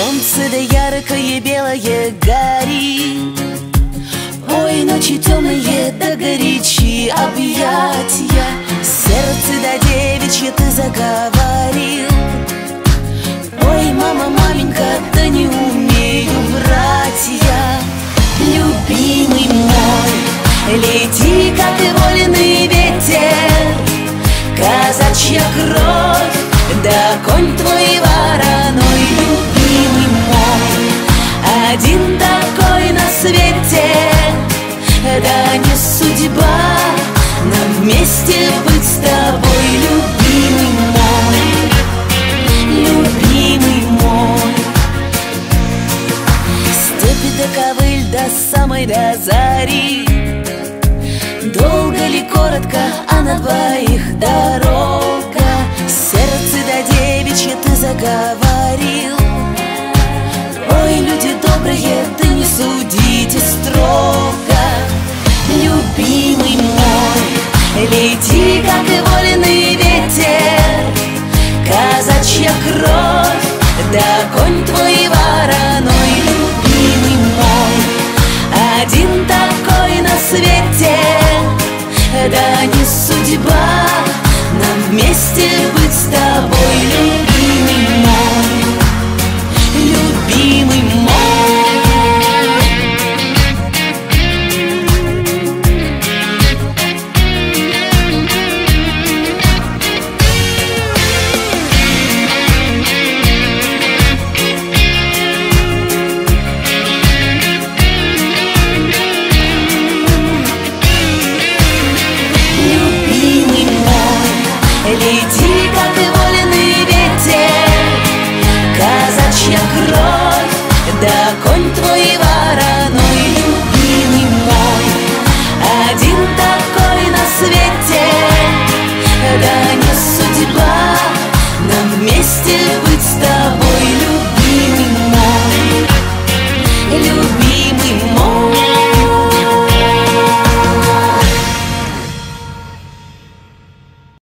Солнце да яркое белое горит. Ой, ночи темные да горячи объятия Сердце да девичье ты заговорил. Ой, мама, маменька, да не умею врать я. Любимый мой, лети, как и воленный ветер. Казачья кровь, да конь До ковыль до самой до зари. Долго ли, коротко, а на двоих дорога? Сердце до девичье ты заговорил. Ой, люди добрые, ты не судите строго. Любимый мой, лети, как и воленный ветер. Казачья кровь, да конь твой Да не